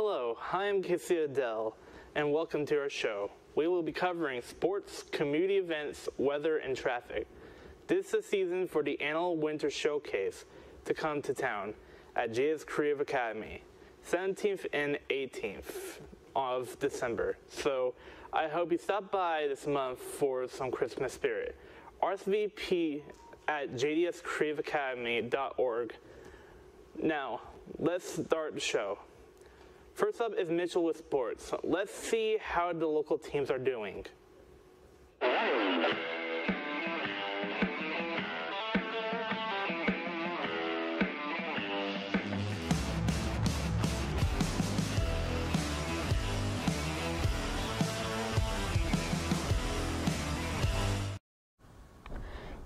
Hello, I'm Casey Adele, and welcome to our show. We will be covering sports, community events, weather, and traffic. This is the season for the annual Winter Showcase to come to town at JDS Creative Academy, 17th and 18th of December. So I hope you stop by this month for some Christmas spirit. RSVP at jdscreativeacademy.org. Now, let's start the show. First up is Mitchell with sports. Let's see how the local teams are doing.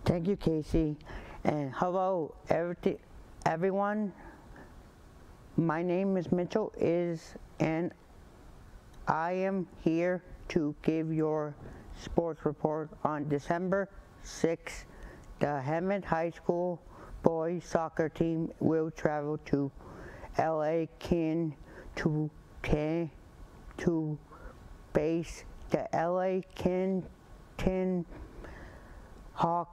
Thank you, Casey. And hello, everyone. My name is Mitchell is and I am here to give your sports report on December 6th. The Hammond High School boys soccer team will travel to LA Kin to ten, to base the LA Kin Tin Hawk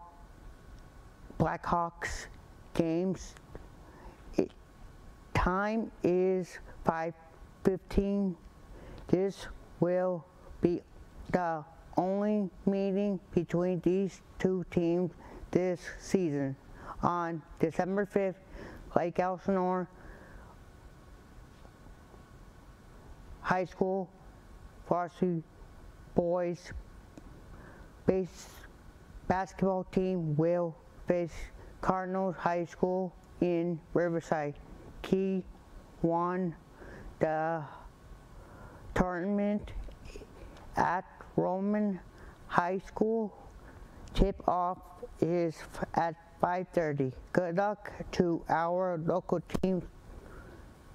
Blackhawks games time is 5.15. This will be the only meeting between these two teams this season. On December 5th, Lake Elsinore High School varsity boys base basketball team will face Cardinals High School in Riverside. Key won the tournament at Roman High School. Tip off is at 5.30. Good luck to our local team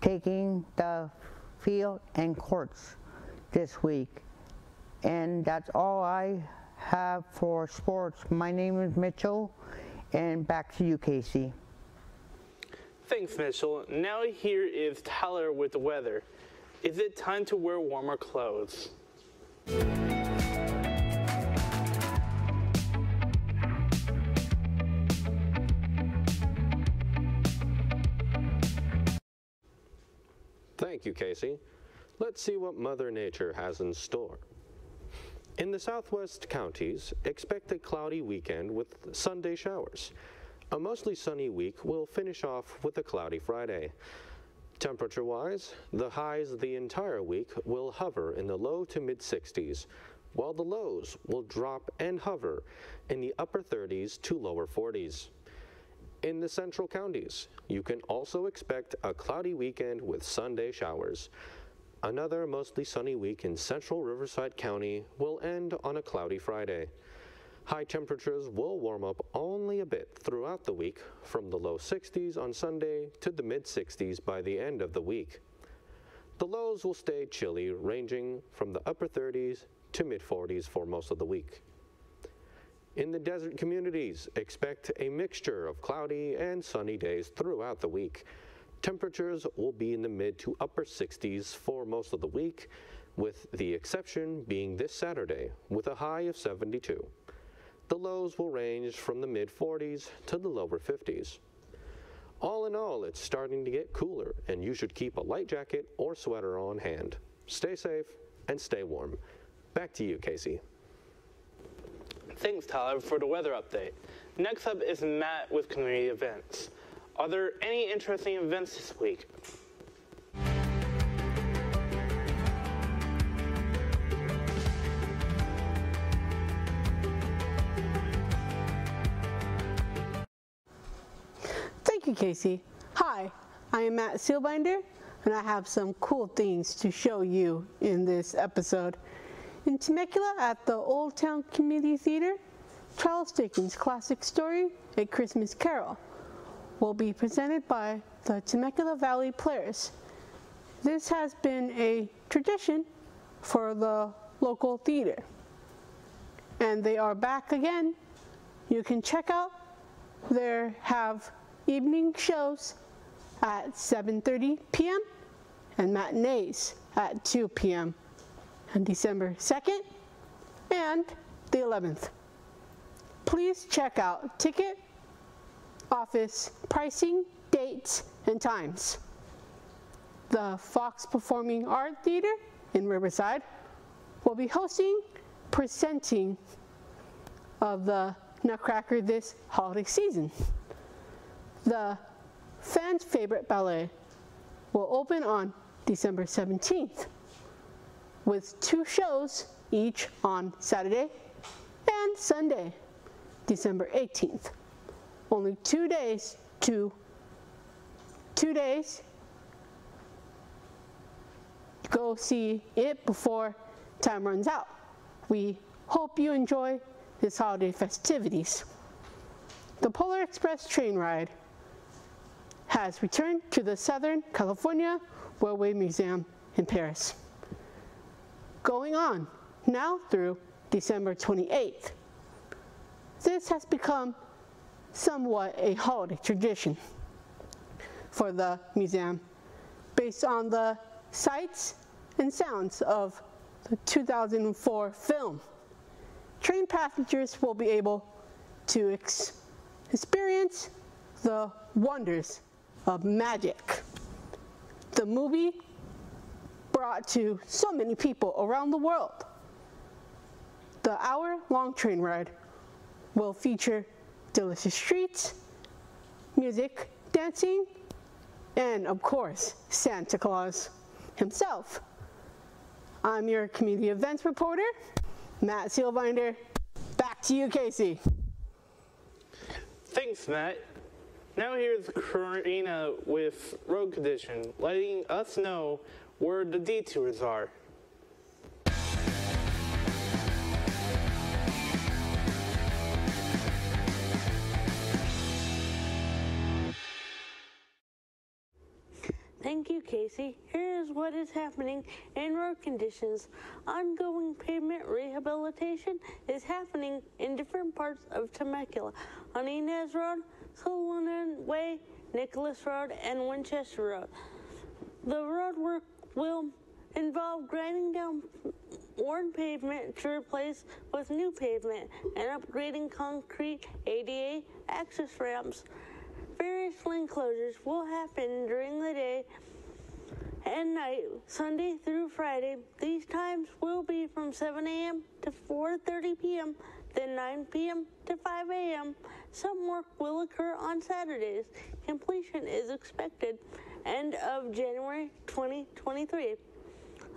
taking the field and courts this week. And that's all I have for sports. My name is Mitchell, and back to you, Casey. Thanks, Mitchell. Now here is Tyler with the weather. Is it time to wear warmer clothes? Thank you, Casey. Let's see what Mother Nature has in store. In the southwest counties, expect a cloudy weekend with Sunday showers. A mostly sunny week will finish off with a cloudy Friday. Temperature-wise, the highs the entire week will hover in the low to mid 60s, while the lows will drop and hover in the upper 30s to lower 40s. In the central counties, you can also expect a cloudy weekend with Sunday showers. Another mostly sunny week in central Riverside County will end on a cloudy Friday. High temperatures will warm up only a bit throughout the week, from the low 60s on Sunday to the mid 60s by the end of the week. The lows will stay chilly, ranging from the upper 30s to mid 40s for most of the week. In the desert communities, expect a mixture of cloudy and sunny days throughout the week. Temperatures will be in the mid to upper 60s for most of the week, with the exception being this Saturday, with a high of 72. The lows will range from the mid 40s to the lower 50s. All in all, it's starting to get cooler, and you should keep a light jacket or sweater on hand. Stay safe and stay warm. Back to you, Casey. Thanks, Tyler, for the weather update. Next up is Matt with community events. Are there any interesting events this week? Thank you, Casey. Hi, I am Matt Sealbinder, and I have some cool things to show you in this episode. In Temecula at the Old Town Community Theater, Charles Dickens' classic story, A Christmas Carol, will be presented by the Temecula Valley Players. This has been a tradition for the local theater. And they are back again. You can check out their have evening shows at 7.30 p.m. and matinees at 2 p.m. on December 2nd and the 11th. Please check out ticket office pricing, dates, and times. The Fox Performing Art Theater in Riverside will be hosting presenting of the Nutcracker this holiday season. The fans' favorite ballet will open on December 17th with two shows each on Saturday and Sunday, December 18th. Only two days to two days go see it before time runs out. We hope you enjoy this holiday festivities. The Polar Express train ride has returned to the Southern California Railway Museum in Perris. Going on now through December 28th. This has become somewhat a holiday tradition for the museum based on the sights and sounds of the 2004 film. Train passengers will be able to ex experience the wonders of magic. The movie brought to so many people around the world. The hour long train ride will feature delicious treats, music, dancing, and of course, Santa Claus himself. I'm your community events reporter, Matt Sealbinder. Back to you, Casey. Thanks, Matt. Now here's Karina with road condition, letting us know where the detours are. Thank you, Casey. Here is what is happening in road conditions. Ongoing pavement rehabilitation is happening in different parts of Temecula. On Ynez Road, Sullivan Way, Nicolas Road, and Winchester Road. The road work will involve grinding down worn pavement to replace with new pavement and upgrading concrete ADA access ramps. Various lane closures will happen during the day and night, Sunday through Friday. These times will be from 7 a.m. to 4:30 p.m., then 9 p.m. to 5 a.m. Some work will occur on Saturdays. Completion is expected end of January 2023.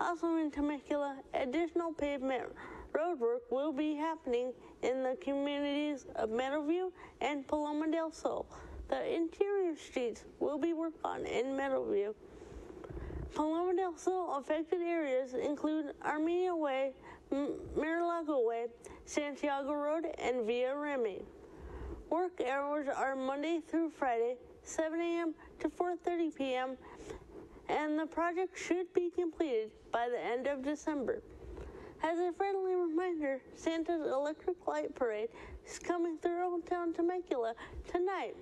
Also in Temecula, additional pavement road work will be happening in the communities of Meadowview and Paloma del Sol. The interior streets will be worked on in Meadowview. Paloma affected areas include Armenia Way, Marilago Way, Santiago Road, and Via Remy. Work hours are Monday through Friday, 7 a.m. to 4:30 p.m., and the project should be completed by the end of December. As a friendly reminder, Santa's Electric Light Parade is coming through Old Town Temecula tonight.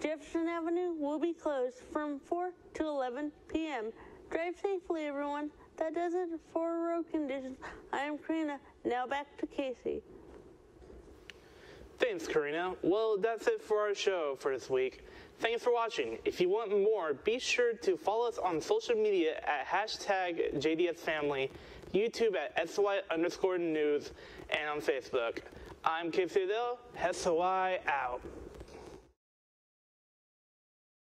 Jefferson Avenue will be closed from 4 to 11 p.m. Drive safely, everyone. That does it for road conditions. I am Karina. Now back to Casey. Thanks, Karina. Well, that's it for our show for this week. Thanks for watching. If you want more, be sure to follow us on social media at hashtag JDSFamily, YouTube at SY underscore news, and on Facebook. I'm Casey Adele, SY out.